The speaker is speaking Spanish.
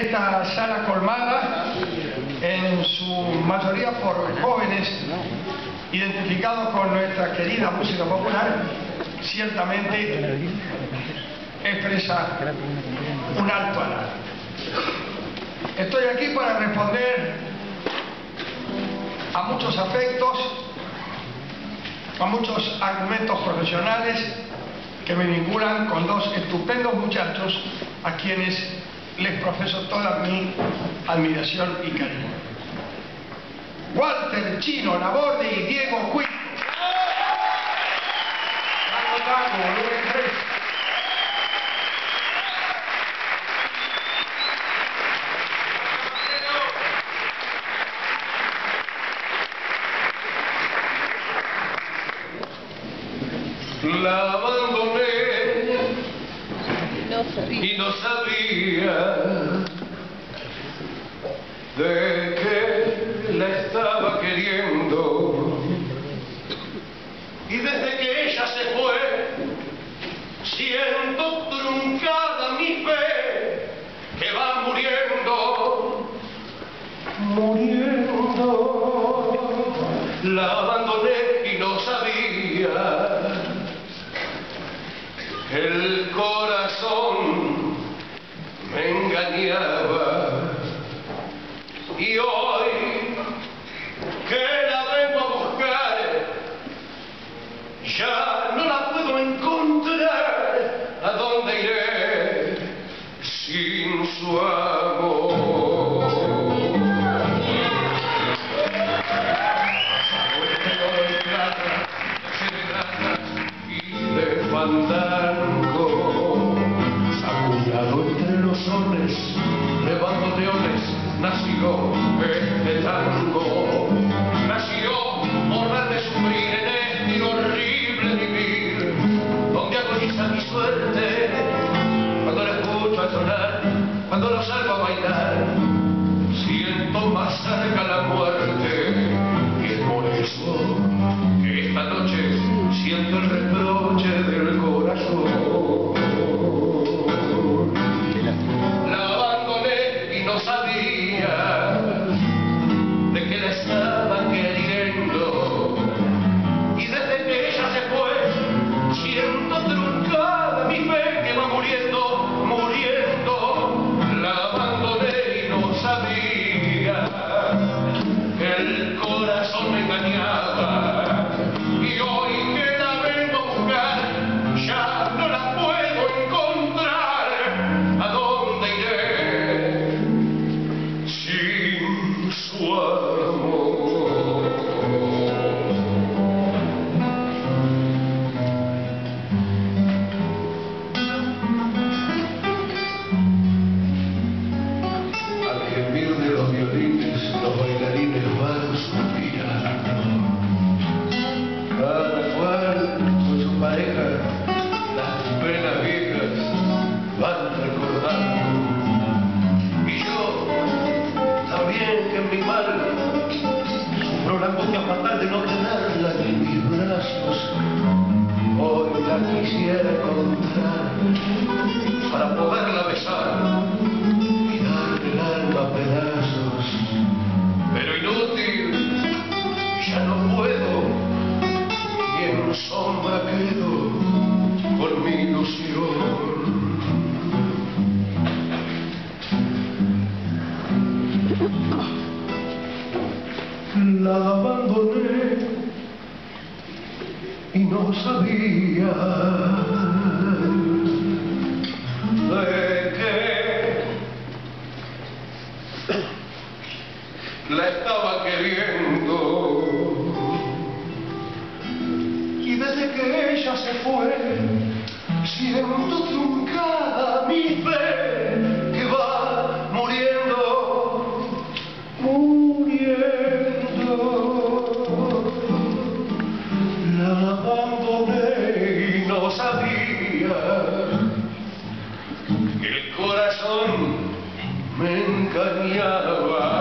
esta sala colmada, en su mayoría por jóvenes identificados con nuestra querida música popular, ciertamente expresa un alto. Estoy aquí para responder a muchos afectos, a muchos argumentos profesionales que me vinculan con dos estupendos muchachos a quienes les profeso toda mi admiración y cariño. Walter Chino Laborde y Diego Cuico. Y no sabía de que la estaba queriendo. Y desde que ella se fue, siento truncada mi fe que va muriendo, muriendo. La abandoné y no sabía. El corazón me engañaba y hoy que la vengo a buscar ya no la puedo encontrar. ¿A dónde iré sin su amor? De plata, serenatas y de fandango, sacudiado entre los sones de bandoneones, Naszych gołąb, pędzę Tango. sono ingannato angustia fatal de no tenerla en mis brazos. Hoy la quisiera encontrar y no sabía de qué la estaba queriendo. Y desde que ella se fue, siento truncada Kanyava